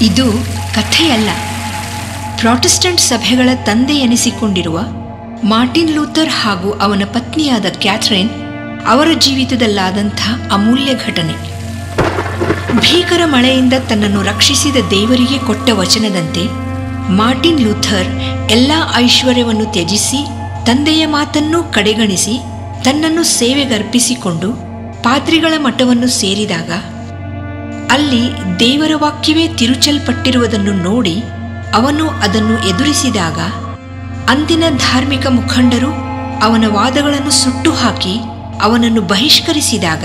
ಇದು ಕಥೆಯಲ್ಲ. ಪ್ರಾಟೆಸ್ಟೆಂಟ್ ಸಭೆಗಳ ತಂದೆ ಎನಿಸಿಕೊಂಡಿರುವ ಮಾರ್ಟಿನ್ ಲೂಥರ್ ಹಾಗೂ ಅವನ ಪತ್ನಿಯಾದ ಕ್ಯಾಥರಿನ್ ಅವರ ಜೀವಿತದಲ್ಲಾದಂಥ ಅಮೂಲ್ಯ ಘಟನೆ. ಭೀಕರ ಮಳೆಯಿಂದ ತನ್ನನ್ನು ರಕ್ಷಿಸಿದ ದೇವರಿಗೆ ಕೊಟ್ಟ ವಚನದಂತೆ ಮಾರ್ಟಿನ್ ಲೂಥರ್ ಎಲ್ಲ ಐಶ್ವರ್ಯವನ್ನು ತ್ಯಜಿಸಿ ತಂದೆಯ ಮಾತನ್ನು ಕಡೆಗಣಿಸಿ ತನ್ನನ್ನು ಸೇವೆಗರ್ಪಿಸಿಕೊಂಡು ಪಾತ್ರಿಗಳ ಮಠವನ್ನು ಸೇರಿದಾಗ ಅಲ್ಲಿ ದೇವರ ವಾಕ್ಯವೇ ತಿರುಚಲ್ಪಟ್ಟಿರುವುದನ್ನು ನೋಡಿ ಅವನು ಅದನ್ನು ಎದುರಿಸಿದಾಗ ಅಂದಿನ ಧಾರ್ಮಿಕ ಮುಖಂಡರು ಅವನ ವಾದಗಳನ್ನು ಸುಟ್ಟು ಹಾಕಿ ಅವನನ್ನು ಬಹಿಷ್ಕರಿಸಿದಾಗ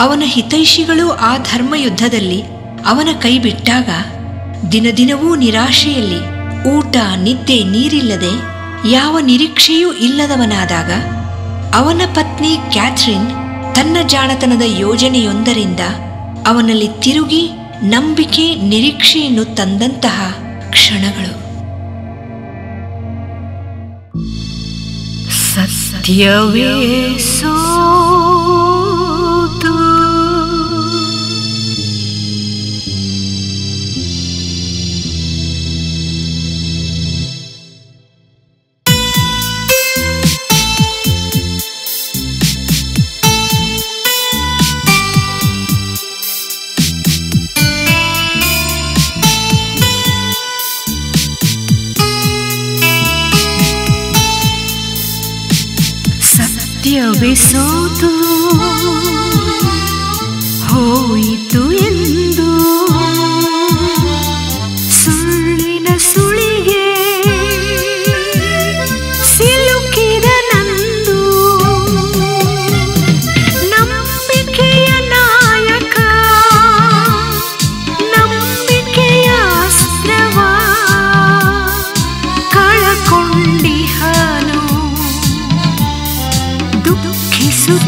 ಅವನ ಹಿತೈಷಿಗಳು ಆ ಧರ್ಮಯುದ್ಧದಲ್ಲಿ ಅವನ ಕೈ ಬಿಟ್ಟಾಗ ದಿನದಿನವೂ ನಿರಾಶೆಯಲ್ಲಿ ಊಟ, ನಿದ್ದೆ, ನೀರಿಲ್ಲದೆ ಯಾವ ನಿರೀಕ್ಷೆಯೂ ಇಲ್ಲದವನಾದಾಗ ಅವನ ಪತ್ನಿ ಕ್ಯಾಥ್ರಿನ್ ತನ್ನ ಜಾಣತನದ ಯೋಜನೆಯೊಂದರಿಂದ ಅವನಲ್ಲಿ ತಿರುಗಿ ನಂಬಿಕೆ ನಿರೀಕ್ಷೆಯನ್ನು ತಂದಂತಹ ಕ್ಷಣಗಳು. ಸತ್ಯವೇ ಸೋತು ಸತ್ಯವೇ ಸೋತು ಹೋಯಿತು ಎಂದು ಸುಳ್ಳಿನ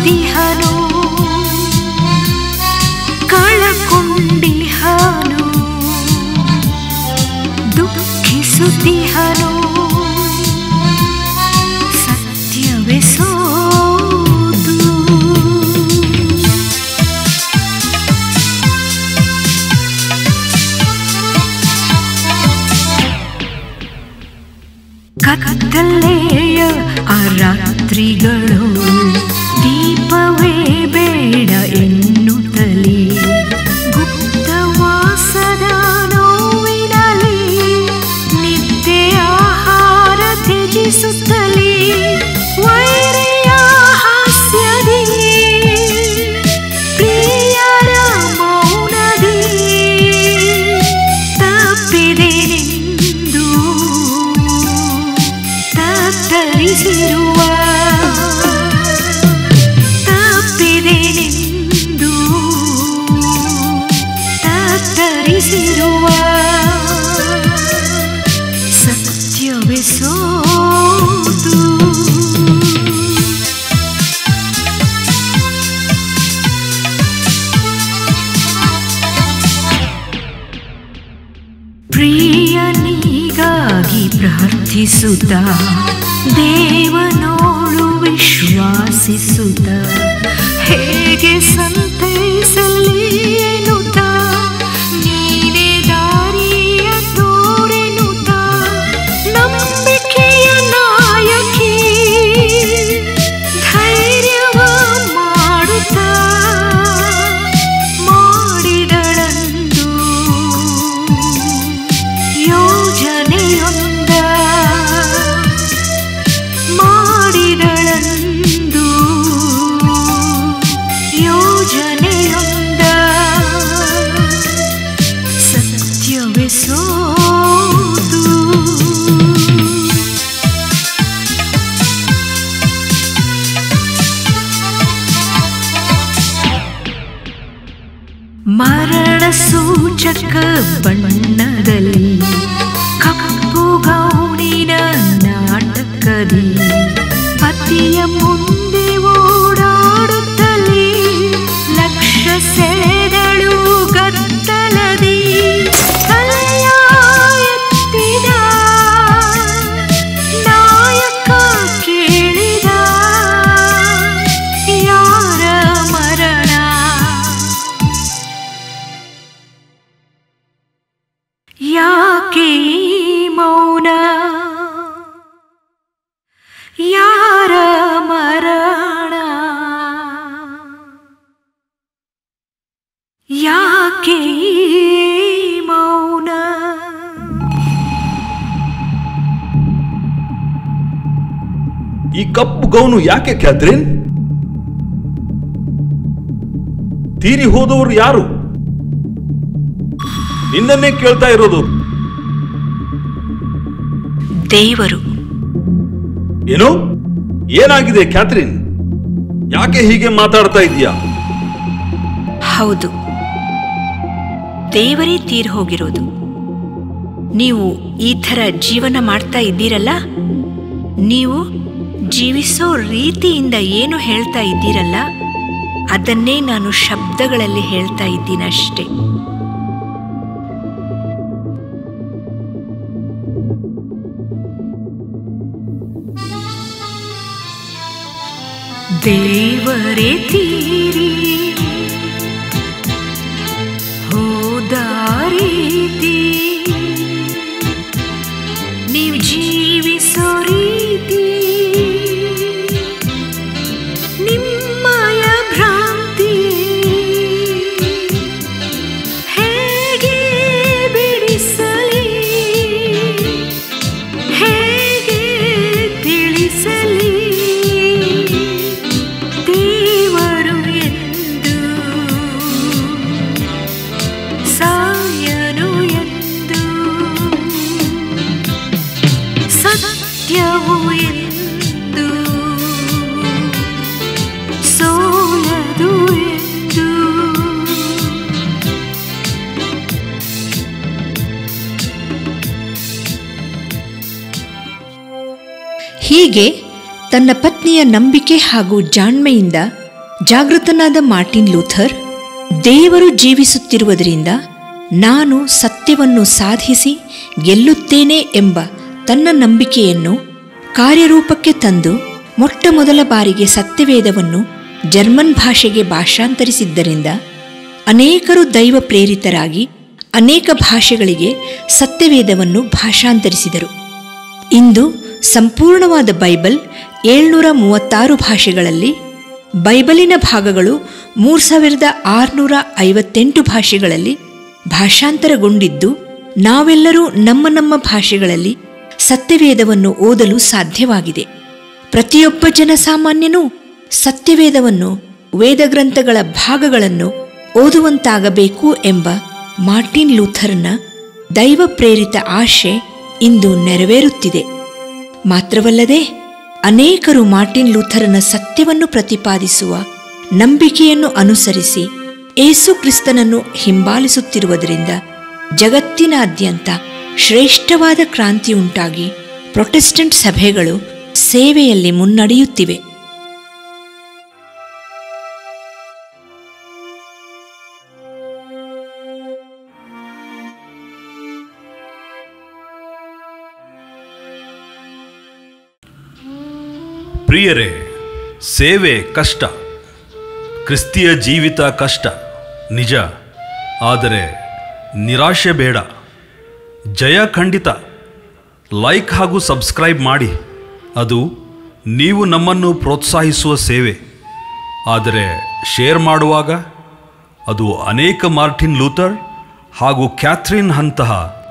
दिहरो कळकुण्डिहरो दुःखिसुतिहरो सत्यविसो ಪ್ರಾರ್ಥಿಸುತ್ತ ದೇವನೋಡು ವಿಶ್ವಾಸಿಸುತ್ತ ಹೇಗೆ ಸಂತೈಸಲಿ ಗೌನು ಯಾಕೆ ಕ್ಯಾಥರಿನ್ ತೀರಿ ಹೋದವರು ಯಾರು? ನಿನ್ನನ್ನೇ ಕೇಳ್ತಾ ಇರೋದು. ದೇವರು. ಏನು? ಏನಾಗಿದೆ ಕ್ಯಾಥರಿನ್ ಯಾಕೆ ಹೀಗೆ ಮಾತಾಡ್ತಾ ಇದೀಯಾ ಹೌದು. ದೇವರೇ ತೀರ್ ಹೋಗಿರೋದು. ನೀವು ಈ ತರ ಜೀವನ ಮಾಡ್ತಾ ಇದ್ದೀರಲ್ಲ? ನೀವು ಜೀವಿಸೋ ರೀತಿಯಿಂದ ಏನು ಹೇಳ್ತಾ ಇದ್ದೀರಲ್ಲ ಅದನ್ನೇ ನಾನು ಶಬ್ದಗಳಲ್ಲಿ ಹೇಳ್ತಾ ಇದ್ದೀನಷ್ಟೇ. ದೇವರೇ ತೀರಿ ಹೀಗೆ ತನ್ನ ಪತ್ನಿಯ ನಂಬಿಕೆ ಹಾಗೂ ಜಾಣ್ಮೆಯಿಂದ ಜಾಗೃತನಾದ ಮಾರ್ಟಿನ್ ಲೂಥರ್ ದೇವರು ಜೀವಿಸುತ್ತಿರುವುದರಿಂದ ನಾನು ಸತ್ಯವನ್ನು ಸಾಧಿಸಿ ಗೆಲ್ಲುತ್ತೇನೆ ಎಂಬ ತನ್ನ ನಂಬಿಕೆಯನ್ನು ಕಾರ್ಯರೂಪಕ್ಕೆ ತಂದು ಮೊಟ್ಟ ಮೊದಲ ಬಾರಿಗೆ ಸತ್ಯವೇದವನ್ನು ಜರ್ಮನ್ ಭಾಷೆಗೆ ಭಾಷಾಂತರಿಸಿದ್ದರಿಂದ ಅನೇಕರು ದೈವ ಪ್ರೇರಿತರಾಗಿ ಅನೇಕ ಭಾಷೆಗಳಿಗೆ ಸತ್ಯವೇದವನ್ನು ಭಾಷಾಂತರಿಸಿದರು. ಇಂದು ಸಂಪೂರ್ಣವಾದ ಬೈಬಲ್ ಏಳ್ನೂರ ಮೂವತ್ತಾರು ಭಾಷೆಗಳಲ್ಲಿ, ಬೈಬಲಿನ ಭಾಗಗಳು ಮೂರು ಸಾವಿರದ ಆರುನೂರ ಐವತ್ತೆಂಟು ಭಾಷೆಗಳಲ್ಲಿ ಭಾಷಾಂತರಗೊಂಡಿದ್ದು, ನಾವೆಲ್ಲರೂ ನಮ್ಮ ನಮ್ಮ ಭಾಷೆಗಳಲ್ಲಿ ಸತ್ಯವೇದವನ್ನು ಓದಲು ಸಾಧ್ಯವಾಗಿದೆ. ಪ್ರತಿಯೊಬ್ಬ ಜನಸಾಮಾನ್ಯನೂ ಸತ್ಯವೇದವನ್ನು ವೇದಗ್ರಂಥಗಳ ಭಾಗಗಳನ್ನು ಓದುವಂತಾಗಬೇಕು ಎಂಬ ಮಾರ್ಟಿನ್ ಲೂಥರ್ನ ದೈವ ಪ್ರೇರಿತ ಆಶೆ ಇಂದು ನೆರವೇರುತ್ತಿದೆ. ಮಾತ್ರವಲ್ಲದೆ ಅನೇಕರು ಮಾರ್ಟಿನ್ ಲೂಥರನ ಸತ್ಯವನ್ನು ಪ್ರತಿಪಾದಿಸುವ ನಂಬಿಕೆಯನ್ನು ಅನುಸರಿಸಿ ಏಸು ಕ್ರಿಸ್ತನನ್ನು ಹಿಂಬಾಲಿಸುತ್ತಿರುವುದರಿಂದ ಜಗತ್ತಿನಾದ್ಯಂತ ಶ್ರೇಷ್ಠವಾದ ಕ್ರಾಂತಿ ಉಂಟಾಗಿ ಪ್ರೊಟೆಸ್ಟೆಂಟ್ ಸಭೆಗಳು ಸೇವೆಯಲ್ಲಿ ಮುನ್ನಡೆಯುತ್ತಿವೆ. ಪ್ರಿಯರೇ, ಸೇವೆ ಕಷ್ಟ, ಕ್ರಿಸ್ತಿಯ ಜೀವಿತ ಕಷ್ಟ, ನಿಜ. ಆದರೆ ನಿರಾಶೆ ಬೇಡ. ಜಯ ಖಂಡಿತ. ಲೈಕ್ ಹಾಗೂ ಸಬ್ಸ್ಕ್ರೈಬ್ ಮಾಡಿ. ಅದು ನೀವು ನಮ್ಮನ್ನು ಪ್ರೋತ್ಸಾಹಿಸುವ ಸೇವೆ. ಆದರೆ ಶೇರ್ ಮಾಡುವಾಗ ಅದು ಅನೇಕ ಮಾರ್ಟಿನ್ ಲೂಥರ್ ಹಾಗೂ ಕ್ಯಾಥ್ರಿನ್ ಅಂತಹ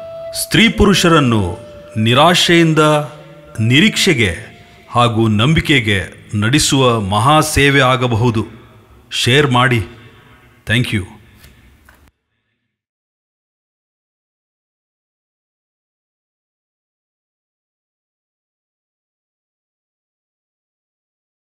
ಸ್ತ್ರೀ ಪುರುಷರನ್ನು ನಿರಾಶೆಯಿಂದ ನಿರೀಕ್ಷೆಗೆ ಹಾಗೂ ನಂಬಿಕೆಗೆ ನಡೆಸುವ ಮಹಾ ಸೇವೆ ಆಗಬಹುದು. ಶೇರ್ ಮಾಡಿ. Thank you